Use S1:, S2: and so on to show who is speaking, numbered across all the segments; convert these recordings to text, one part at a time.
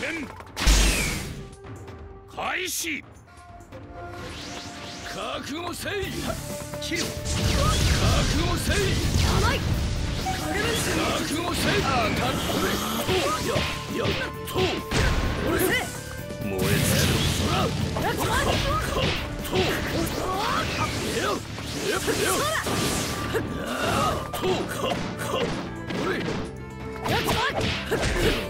S1: 戦。開始。覚悟せい。切る覚悟せい。
S2: 甘い。
S1: 覚悟せい。あかっこいい。ややと。
S2: うるせえ。
S1: 燃え尽きろ
S2: やっちまえ
S1: と。やややと。かかおい
S2: やっち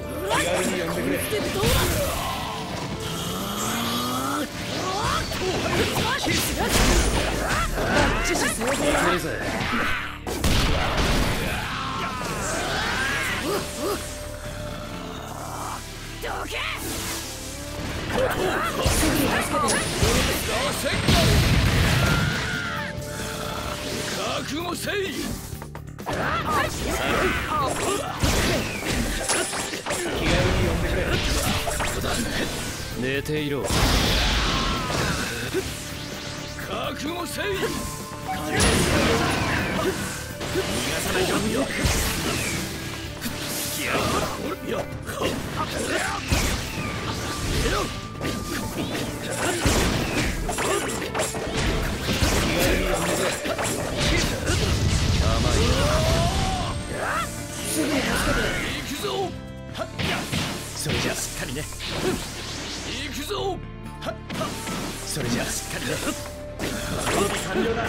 S1: 覚悟せい
S3: 寝ていろ。
S1: 覚悟せい。逃
S3: がさないよ
S1: いやいや
S2: すぐ
S3: りね。
S1: 行くぞ。
S3: それじゃしっかりね。準備完了だ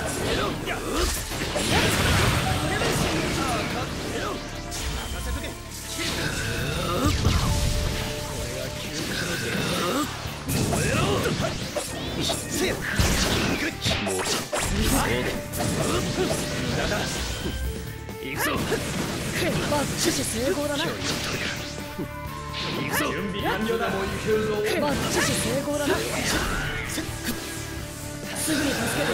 S3: 行くぞ
S2: バッチシ成功だな
S3: 行くぞ準備完了だもう行けるぞ
S2: バッチシ成功だなすぐに助けて。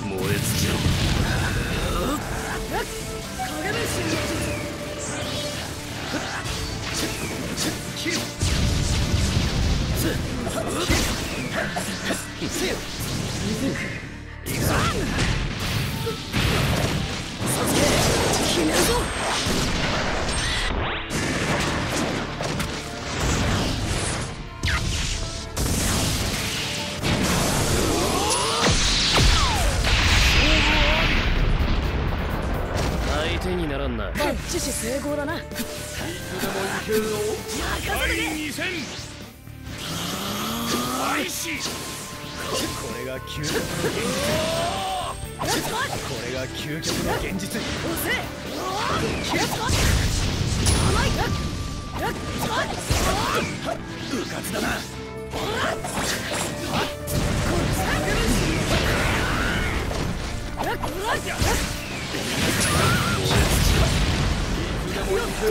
S1: 燃え尽きろ
S2: 影分身の
S3: せよ
S2: 決
S3: んな
S2: バッチシ成功だな。
S1: 第
S2: け
S1: 2戦開始。
S3: これが究極の現実。これが究極の現実
S2: う
S3: かつだなこ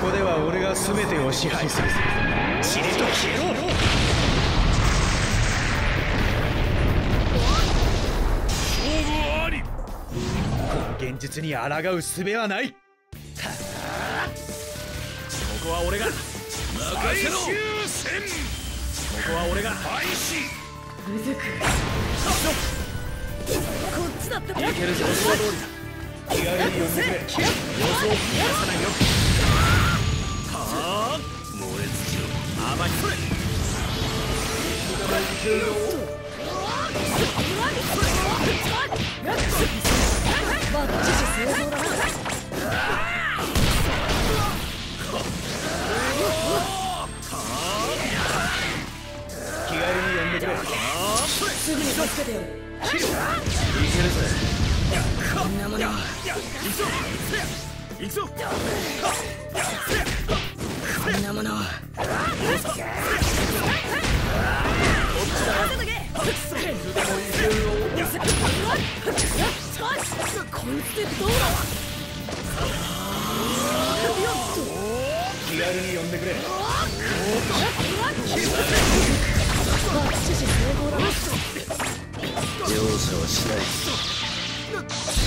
S3: こでは俺が全てを支配する。しれと消えろ。
S1: 勝負あり
S3: この現実に抗う術はない。ここは俺がこ
S1: 最終戦。
S3: こは俺が
S1: 開始
S2: うずくこっ。ちだって
S3: いけるぞ気軽に呼んでくれ様子を見逃さないよはあ
S1: 燃え尽きろ
S3: 甘いそれ
S2: バッチシ成功だな助けてよ
S3: いけるぜ
S2: こんなもの
S3: 行くぞ
S2: こんなものこいつでどうだ
S3: 気軽に呼んでくれ。はしない。